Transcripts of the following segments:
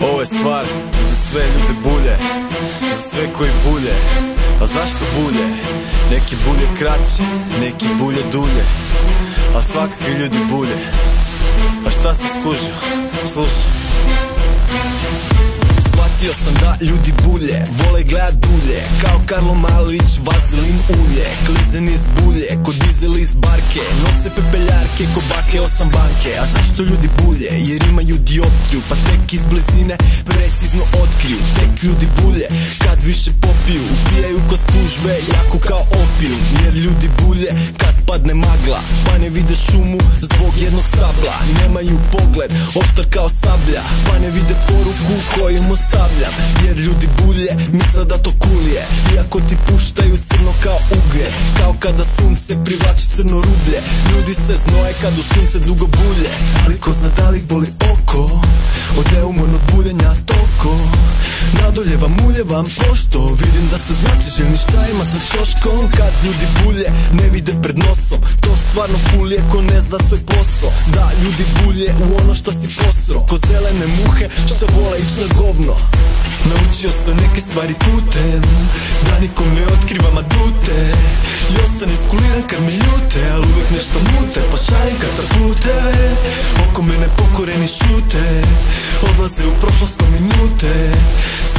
Ovo je stvar za sve ljude bulje Za sve koji bulje A zašto bulje? Neki bulje kraće, neki bulje dulje A svakakvi ljudi bulje A šta se skužio? Slušaj Shvatio sam da ljudi bulje Vole gledat dulje. Kao Karlo Malić Vazilin ulje. Klizen iz bulje Ko dizel iz barke. Nose pepeljarke Ko bake osam banke. A zašto ljudi bulje? Jer imaju dioptriju Pa tek iz blizine Precizno otkriju. Tek ljudi bulje Kad više popiju. Upijaju ko spužve Jako kao opiju Jer ljudi bulje Kad padne magla. Pa ne vide šumu Zbog jednog stabla Nemaju pogled Oštar kao sablja. Pa ne vide poruku koju ostavljam. Jer ljudi bulje misle da to kulije. Iako ti puštaju crno kao uglje. Kao kada sunce privlači crno rublje. Ljudi se znoje kad u sunce dugo bulje. Ali ko zna da li boli oko? Od vam pošto Vidim da ste znati željni šta ima sa čoškom Kad ljudi bulje ne vide pred nosom. To stvarno fulije ko ne zna svoj posao. Da ljudi bulje u ono što si posro Ko zelene muhe što vole ić na govno. Naučio sam neke stvari putem Da nikom ne otkrivam adute. I ostane skuliran kad me ljute Al uvijek nešto mute. Pa šajem katapute Oko mene pokoreni šute. Odlaze u prošlost minute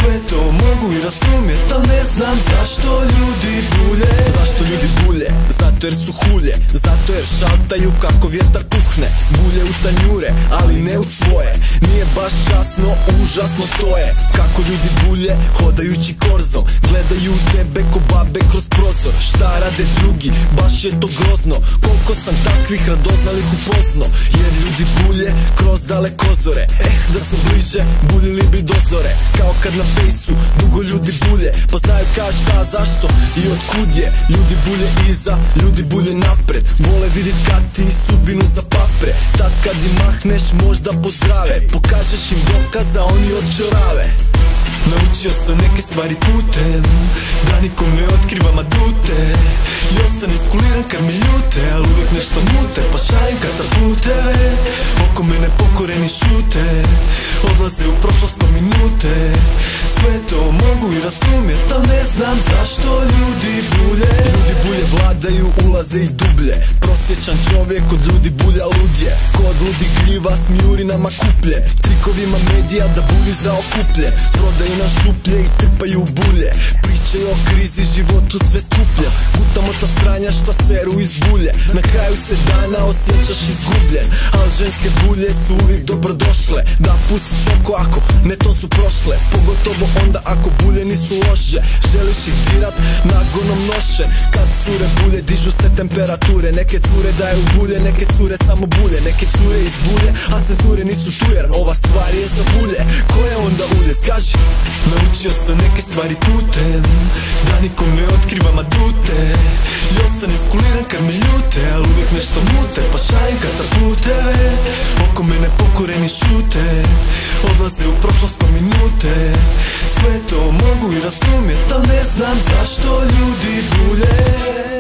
Sve to mogu i razumjet Al ne znam zašto ljudi bulje Zašto ljudi bulje? Zato jer su hulje Zato jer šaltaju kako vjetar puhne Bulje u tanjure, ali ne u svoje. Nije baš časno, užasno to je. Kako ljudi bulje, hodajući korzom Gledaju tebe ko babe kroz prozor. Šta rade drugi, baš je to grozno. Koliko sam takvih radoznalih upoznao Jer ljudi bulje kroz dalekozore Eh, da su bliže, buljili bi dozore. Kao kad na fejsu dugo ljudi bulje Pa znaju ka šta, zašto i otkud je. Ljudi bulje iza, ljudi bulje napred. Vole vidit kad ti sudbinu zapapre Tad kad im mahneš možda pozdrave. Pokažeš im dokaza, oni odčorave. Naučio sam neke stvari putem Da nikom ne otkrivam adute. I ostane skuliran kad me ljute Al uvijek nešto mute Pa šajem katapute Oko mene pokoreni šute Odlaze u prošlost minute. Sve to mogu i razumjet Al ne znam zašto ljudi bulje Ljudi vladaju, ulaze i dublje. Prosječan čovjek od ljudi bulja ludje. Kod ludi gljiva s mjurinama kuplje. Trikovima medija da bulji zaokuplje Prodaju na šuplje i trpaju bulje. Pričaju o krizi, životu sve skuplje sranja šta seru iz bulje. Na kraju se dana osjećaš izgubljen Al ženske bulje su uvijek dobrodošle. Da pustiš oko ako ne to su prošle. Pogotovo onda ako bulje nisu loše. Želiš ih dirat nagonom noše. Kad cure bulje dižu se temperature. Neke cure daju bulje, neke cure samo bulje. Neke cure iz bulje, a cenzure nisu tu jer ova stvar je za bulje. Ko je onda ulje, skaži. Naučio sam neke stvari putem Da nikom ne otkrivam adute I ostane skuliran kad me ljute Al uvijek nešto mute Pa šajem katapute Oko mene pokoreni šute Odlaze u prošlost po minute. Sve to mogu i razumjet Al ne znam zašto ljudi bulje